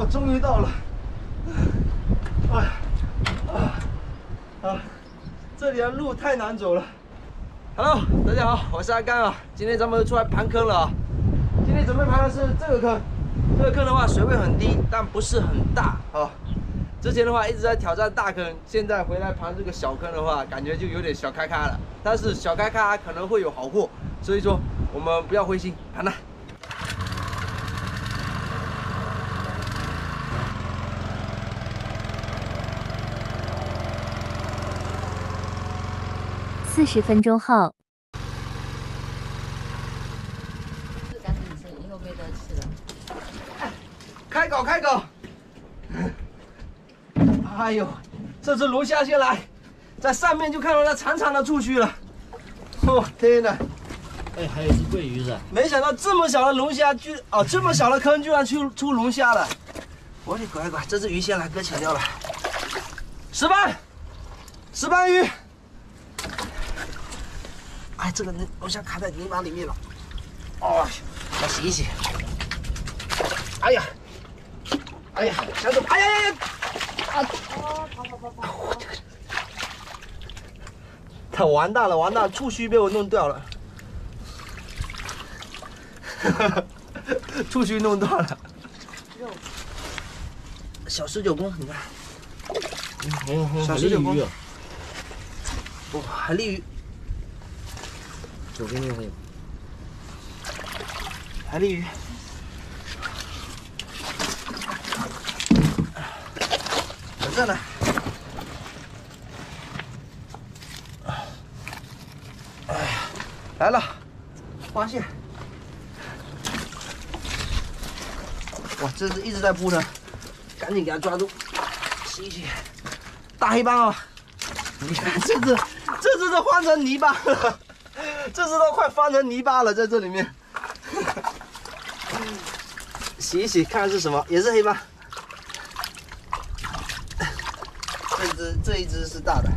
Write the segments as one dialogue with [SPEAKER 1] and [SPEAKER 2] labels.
[SPEAKER 1] 我终于到了。啊，啊啊，这里的路太难走了。Hello，大家好，我是阿甘啊。今天咱们出来盘坑了啊。今天准备盘的是这个坑，这个坑的话水位很低，但不是很大啊。之前的话一直在挑战大坑，现在回来盘这个小坑的话，感觉就有点小开开了。但是小开开可能会有好货，所以说我们不要灰心，盘了。
[SPEAKER 2] 四十分钟后。
[SPEAKER 1] 开搞开搞！哎呦，这只龙虾先来，在上面就看到它长长的触须了。哦天哪！
[SPEAKER 3] 哎，还有一只桂鱼是吧？
[SPEAKER 1] 没想到这么小的龙虾居哦，这么小的坑居然出出龙虾了！我的乖乖，这只鱼先来哥抢掉了。石斑，石斑鱼。哎，这个龙龙虾卡在泥巴里面了。哦，来洗一洗。哎呀，哎呀，想走！哎呀呀呀！啊！跑跑跑跑他完蛋了，完蛋了，触须被我弄掉了。触须弄断了。小十九公，你看，
[SPEAKER 3] 嗯，
[SPEAKER 1] 小
[SPEAKER 3] 海
[SPEAKER 1] 十九公
[SPEAKER 3] 蛎鱼哦，
[SPEAKER 1] 哇，海蛎鱼，
[SPEAKER 3] 左边那个还有。
[SPEAKER 1] 海鲤鱼。在这呢。哎呀，来了，发现。哇，这是一直在扑腾，赶紧给它抓住，吸一洗。大黑斑哦，你 看这只，这只都换成泥巴了，这只都快翻成泥巴了，在这里面。洗一洗，看看是什么，也是黑斑。这只这一只是大的，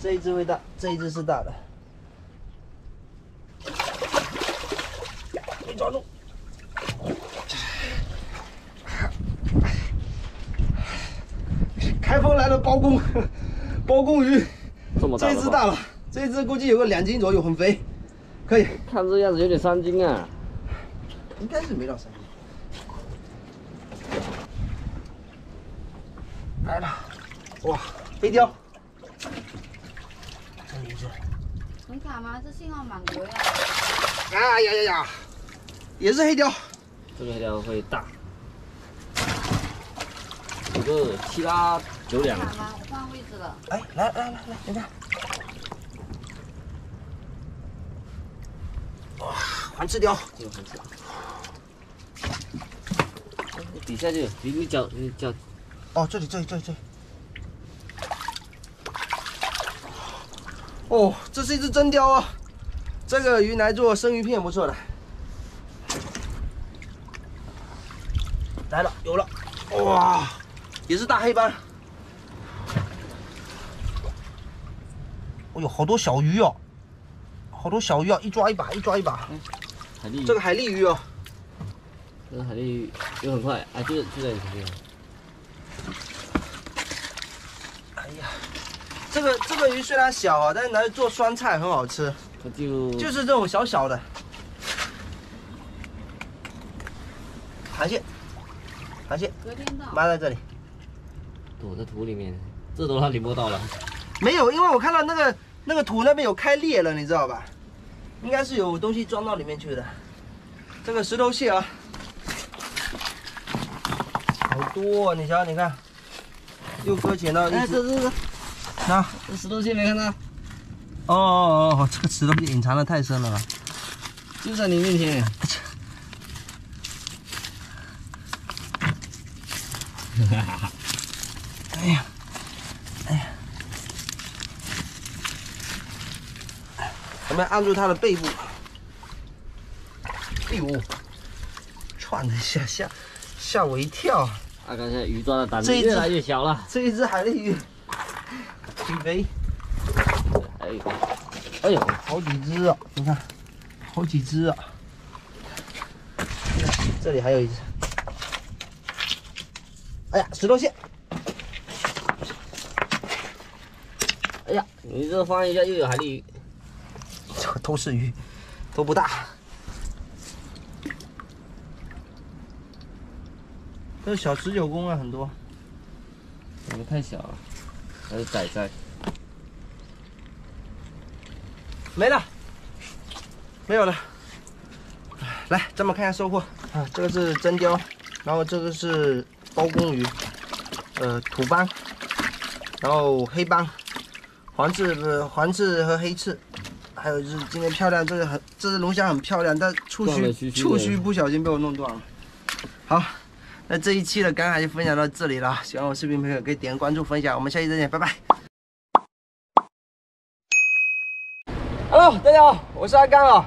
[SPEAKER 1] 这一只会大，这一只是大的。没抓住。开封来了包公，包公鱼，
[SPEAKER 3] 这么大的吗
[SPEAKER 1] 这只大了，这只估计有个两斤左右，很肥，可以，
[SPEAKER 3] 看这样子有点三斤啊。
[SPEAKER 1] 应该是没到三斤。来了，哇，飞雕，这里一只，
[SPEAKER 4] 很卡吗？这信号蛮贵啊。
[SPEAKER 1] 哎呀呀呀，也是黑雕，
[SPEAKER 3] 这个黑雕会大，有个七八九
[SPEAKER 4] 点了。我换位置了。
[SPEAKER 1] 哎，来来来来，等一下，哇，环翅雕，
[SPEAKER 3] 这个很小。底下就有，你你脚你脚
[SPEAKER 1] 哦，这里这里这里这里。哦，这是一只真鲷啊！这个鱼来做生鱼片不错的。来了，有了，哇，也是大黑斑。哦呦，好多小鱼哦，好多小鱼啊，一抓一把，一抓一把。
[SPEAKER 3] 海蛎，
[SPEAKER 1] 这个海蛎鱼哦，
[SPEAKER 3] 这个海蛎鱼又很快，哎，就就在你旁边。
[SPEAKER 1] 哎呀，这个这个鱼虽然小啊，但是拿来做酸菜很好吃，
[SPEAKER 3] 它就
[SPEAKER 1] 就是这种小小的。螃蟹，螃蟹
[SPEAKER 4] 隔天到。
[SPEAKER 1] 埋在这里。
[SPEAKER 3] 躲在土里面，这都让你摸到了。
[SPEAKER 1] 没有，因为我看到那个那个土那边有开裂了，你知道吧？应该是有东西装到里面去的。这个石头蟹啊，好多、啊，你瞧，你看，又搁浅到一
[SPEAKER 3] 哎，
[SPEAKER 1] 只。
[SPEAKER 3] 这这这
[SPEAKER 1] 那
[SPEAKER 3] 这石头蟹没看到，
[SPEAKER 1] 哦哦哦，这个石头蟹隐藏的太深了吧？
[SPEAKER 3] 就在你面前。
[SPEAKER 1] 哎呀，哎呀，我们按住它的背部。哎呦，窜了一下，吓吓我一跳。
[SPEAKER 3] 啊，刚才鱼抓的胆子越来越小了。
[SPEAKER 1] 这一只海蛎鱼挺肥，
[SPEAKER 3] 哎呦，哎呦，
[SPEAKER 1] 好几只啊！你看，好几只啊！这里还有一只。哎呀，石头蟹！
[SPEAKER 3] 哎呀，你这放一下又有海蛎鱼，
[SPEAKER 1] 这个都是鱼，都不大。这是小十九公啊，很多。
[SPEAKER 3] 这个太小了，还是仔仔。
[SPEAKER 1] 没了，没有了。来，咱们看一下收获啊，这个是真鲷，然后这个是包公鱼，呃，土斑，然后黑斑，黄刺呃黄刺和黑刺，还有就是今天漂亮，这个很这只龙虾很漂亮，但触须触须不小心被我弄断了。好，那这一期的赶海就分享到这里了，喜欢我视频朋友可以点个关注分享，我们下期再见，拜拜。Hello，大家好，我是阿刚啊。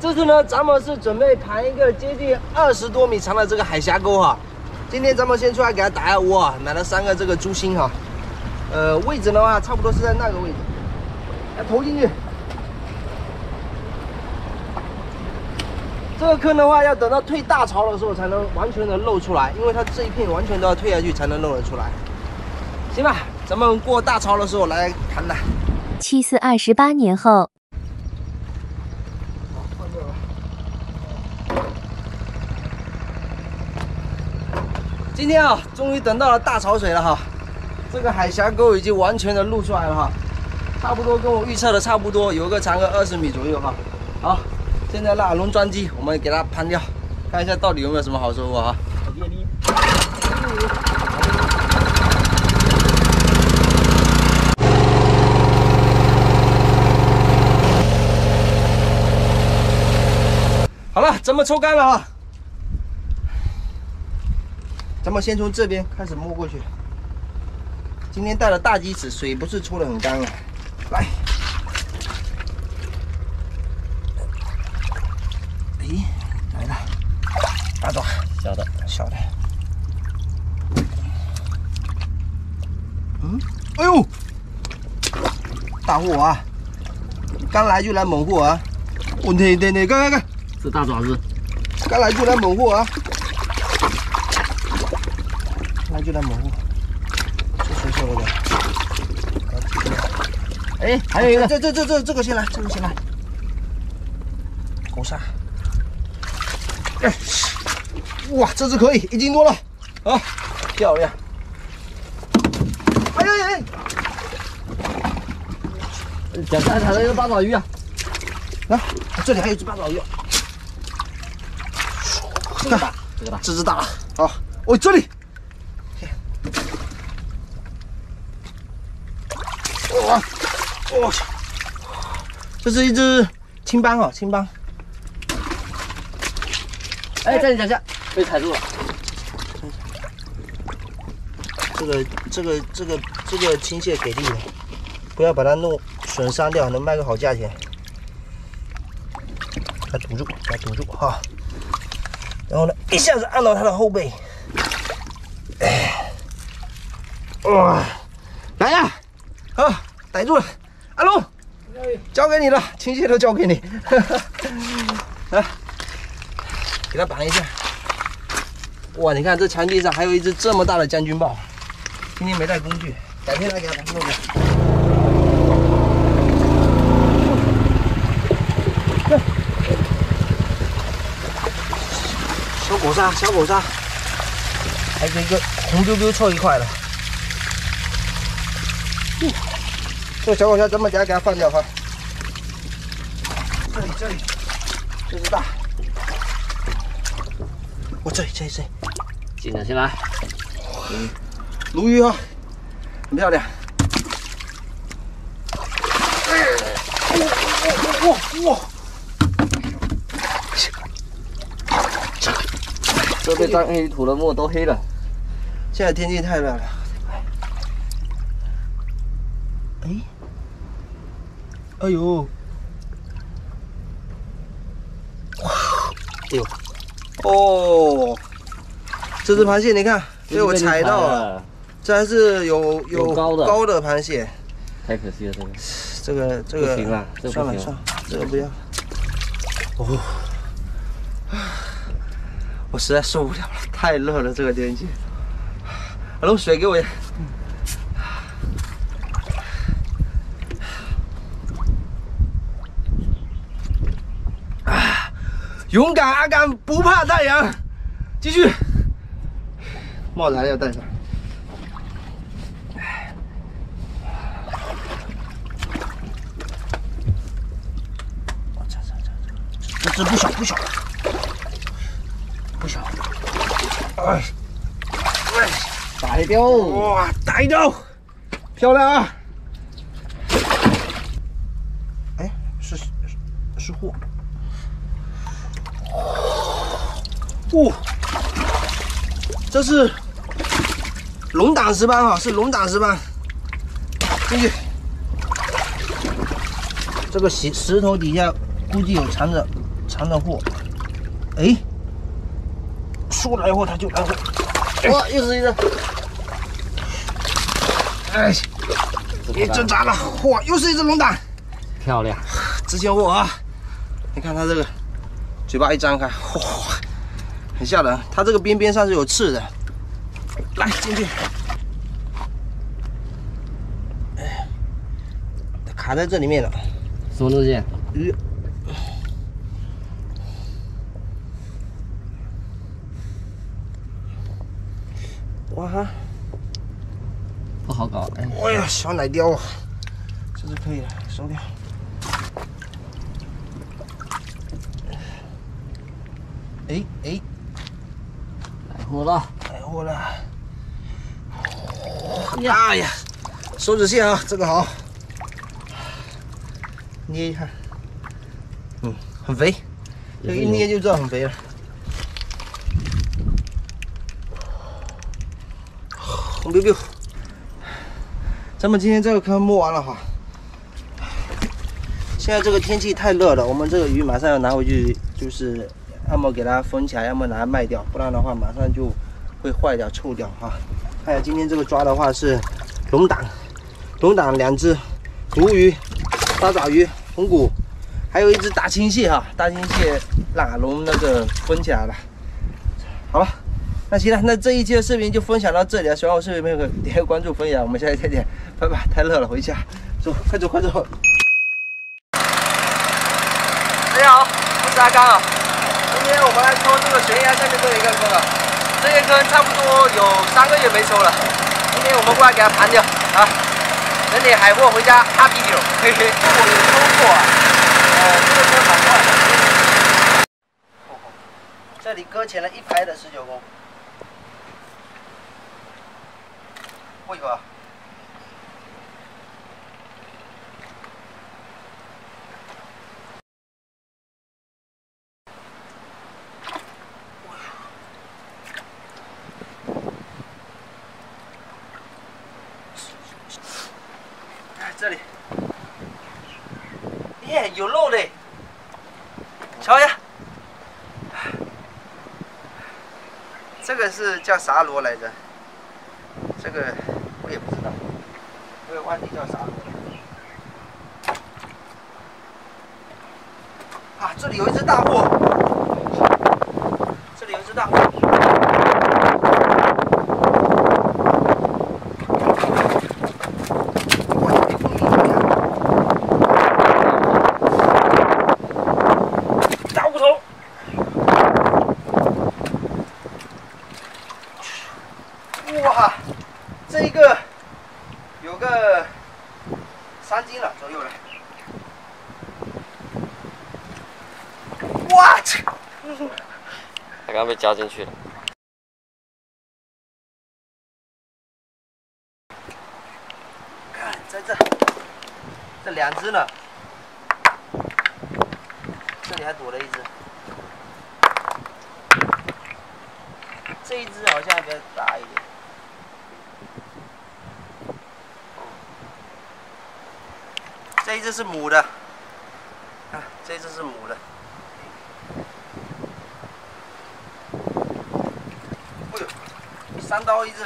[SPEAKER 1] 这次呢，咱们是准备盘一个接近二十多米长的这个海峡沟哈。今天咱们先出来给它打下窝啊，买了三个这个猪心哈。呃，位置的话，差不多是在那个位置，来投进去。这个坑的话，要等到退大潮的时候才能完全的露出来，因为它这一片完全都要退下去才能露得出来。行吧，咱们过大潮的时候来盘它。
[SPEAKER 2] 七四二十八年后。
[SPEAKER 1] 今天啊，终于等到了大潮水了哈，这个海峡沟已经完全的露出来了哈，差不多跟我预测的差不多，有个长个二十米左右哈。好，现在拉龙钻机，我们给它盘掉，看一下到底有没有什么好收获哈。好了，咱们抽干了啊。咱们先从这边开始摸过去。今天带了大机子，水不是抽的很干啊。来，咦，来了，大爪，
[SPEAKER 3] 小的，
[SPEAKER 1] 小的。嗯，哎呦，大货啊！刚来就来猛货啊！我天天天，看看看。
[SPEAKER 3] 这大爪子，
[SPEAKER 1] 刚来就来猛货啊！来就来猛货，这谁说的？
[SPEAKER 3] 哎，还有一个，
[SPEAKER 1] 这这这这这个先来，这个先来。狗鲨，哎，哇，这只可以，一斤多了，啊，漂亮。哎呀呀！
[SPEAKER 3] 脚下踩了一个八爪鱼啊！
[SPEAKER 1] 来，这里还有只八爪鱼，
[SPEAKER 3] 这个大，这个大，
[SPEAKER 1] 这只大了，好，哦，这里。哇，哇，这是一只青斑哦，青斑。
[SPEAKER 3] 哎，在你脚下被踩住了。
[SPEAKER 1] 这个这个这个这个青蟹给力了，不要把它弄损伤掉，能卖个好价钱。给它堵住，给它堵住哈。然后呢，一下子按到它的后背。哎，哇，来呀！好，逮住了，阿龙，交给你了，青蟹都交给你。来，给它绑一下。哇，你看这墙壁上还有一只这么大的将军豹，今天没带工具，改天来给它弄弄。小狗鲨，小狗鲨，还有一个红溜溜凑一块的。嗯这个小狗虾咱们等下给它放掉哈。这里这里，这只大。我这里这里这里。
[SPEAKER 3] 进来进来，
[SPEAKER 1] 鲈鱼啊，很漂亮。哇哇哇哇！
[SPEAKER 3] 这被脏黑土的墨都黑了。
[SPEAKER 1] 现在天气太热了。哎，哎呦，哇，哎呦，哦，这只螃蟹你看被我踩到了，，这还是有有
[SPEAKER 3] 有高的
[SPEAKER 1] 高的螃蟹。
[SPEAKER 3] 太可惜了这个。
[SPEAKER 1] 这个这个
[SPEAKER 3] 不行了这个不行
[SPEAKER 1] 算了算了，这个不要。哦，我实在受不了了，太热了，这个天气。阿龙，水给我一下。啊，勇敢阿甘不怕太阳，继续。帽子还要戴上。哎，这这这！这只不小不小，不少。哎，哎，
[SPEAKER 3] 大一标，
[SPEAKER 1] 哇，打一条，漂亮啊！哎，是是是货。哦，这是龙胆石斑啊，是龙胆石斑。进去，这个石石头底下估计有藏着藏着货。哎，说来货它就来货。
[SPEAKER 3] 哇，又是一只，
[SPEAKER 1] 哎，别挣扎了，哇，又是一只龙胆。
[SPEAKER 3] 漂亮，
[SPEAKER 1] 直接握啊！你看它这个嘴巴一张开，哇，很吓人。它这个边边上是有刺的。来进去，哎，卡在这里面了。
[SPEAKER 3] 什么东西？
[SPEAKER 1] 鱼，哇哈！
[SPEAKER 3] 不好搞，哎，
[SPEAKER 1] 哎呀，小奶雕啊，这是可以了，收掉。哎哎，
[SPEAKER 3] 来货了，
[SPEAKER 1] 来货了！哎呀，手指线啊，这个好，捏一下，嗯，很肥，这一捏就知道很肥了。红 biu biu，咱们今天这个坑摸完了哈。现在这个天气太热了，我们这个鱼马上要拿回去，就是要么给它封起来，要么拿卖掉，不然的话马上就会坏掉、臭掉哈。还有今天这个抓的话是龙胆，龙胆两只，鲈鱼、八爪鱼、红骨，还有一只大青蟹哈，大青蟹让阿龙那个封起来了。好了。那行了，那这一期的视频就分享到这里了。喜欢我视频的朋友点个关注、分享，我们下期再见，拜拜。太热了，回家，走，快走，快走。大家好，我是阿刚啊。今天我们来抽这个悬崖下面这一个坑啊，这个坑差不多有三个月没抽了。今天我们过来给它盘掉啊，整点海货回家，happy 丢，嘿嘿。我有抽过啊，呃，这个坑蛮快的。这里搁浅了一排的十九公。过一口啊！哎，这里，耶，有肉嘞！瞧一下，这个是叫啥螺来着？这个我也不知道，我也忘记叫啥了。啊，这里有一只大货，这里有一只大货。哇，这个风力大骨头。哇，这一个有个三斤了左右了。哇，这
[SPEAKER 3] 他刚被夹进去了。
[SPEAKER 1] 看在这，这两只呢，这里还躲了一只，这一只好像比较大一点。这一只是母的，啊，这一只是母的。三刀一只。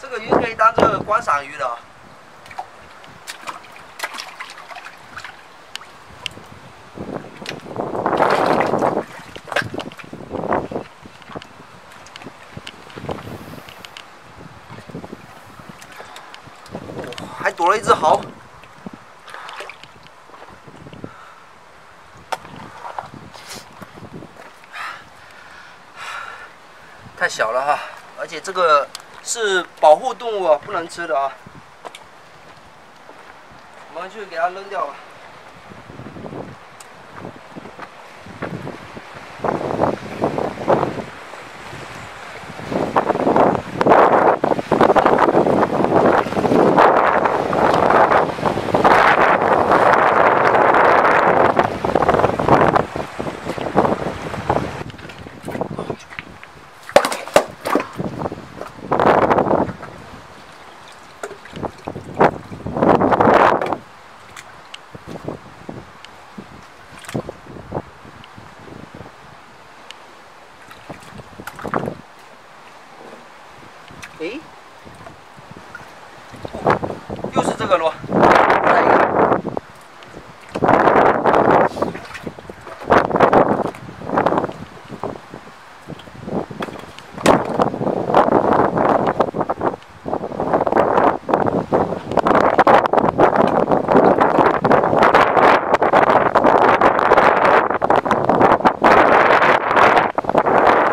[SPEAKER 1] 这个鱼可以当做观赏鱼的。还躲了一只猴。太小了哈，而且这个是保护动物啊，不能吃的啊。我们去给它扔掉吧。诶，又是这个螺，再一个。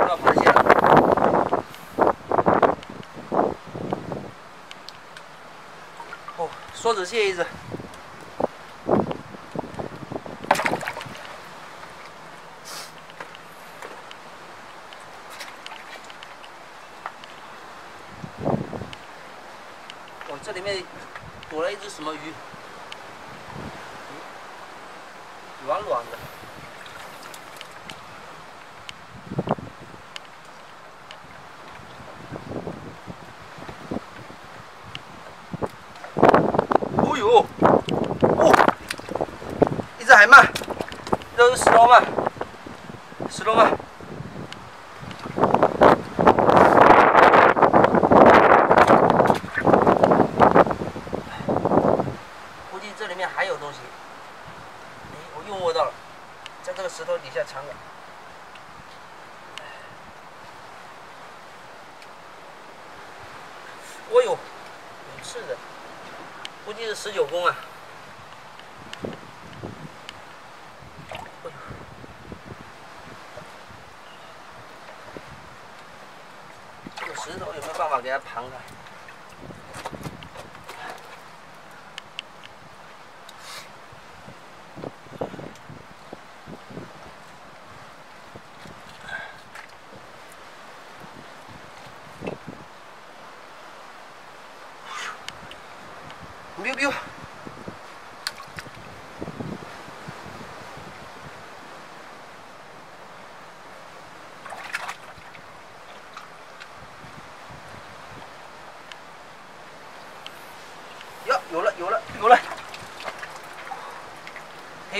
[SPEAKER 1] 要螃蟹了。哦，梭子蟹一只。哦，这里面躲了一只什么鱼？软软的。哦呦，哦，这还慢这都十多万十多万估计这里面还有东西。哎，我又摸到了，在这个石头底下藏了。哦呦，有刺的。估计是十九公啊。哎呦这个石头有没有办法给它盘开？biu biu 哟，有了有了有了，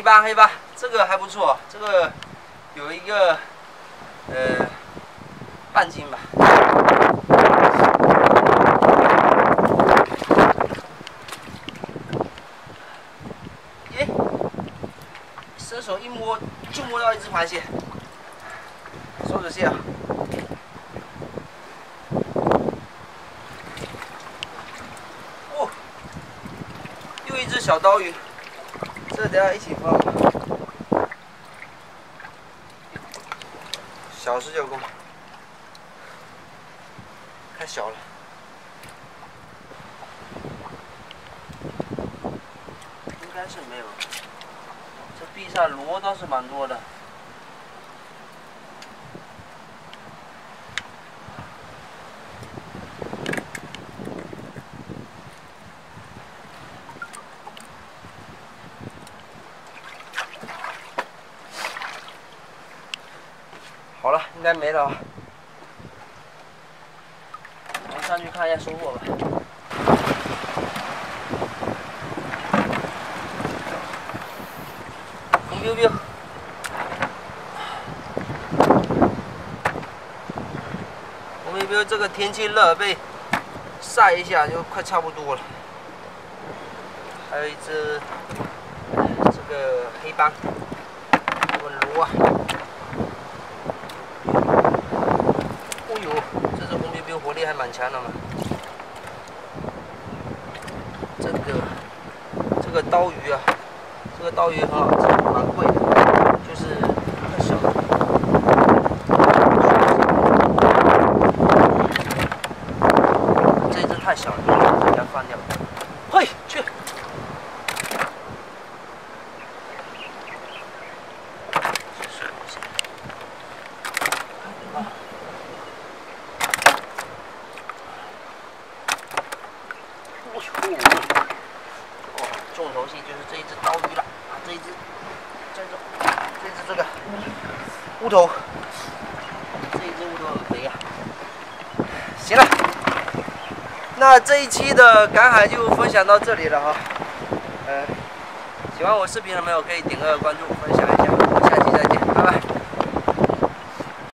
[SPEAKER 1] 黑斑黑斑，这个还不错，这个有一个呃半斤吧。耶，伸手一摸就摸到一只螃蟹，梭子蟹啊。哦，又一只小刀鱼，这等下一起放。小十九公，太小了。应该是没有。这地上螺倒是蛮多的。好了，应该没了。我们上去看一下收获吧。红 biu biu。红 biu biu 这个天气热，被晒一下就快差不多了。还有一只这个黑斑，稳螺啊。很强的嘛。这个这个刀鱼啊这个刀鱼很好吃蛮贵一期的赶海就分享到这里了哈，嗯，喜欢我视频的朋友可以点个关注、分享。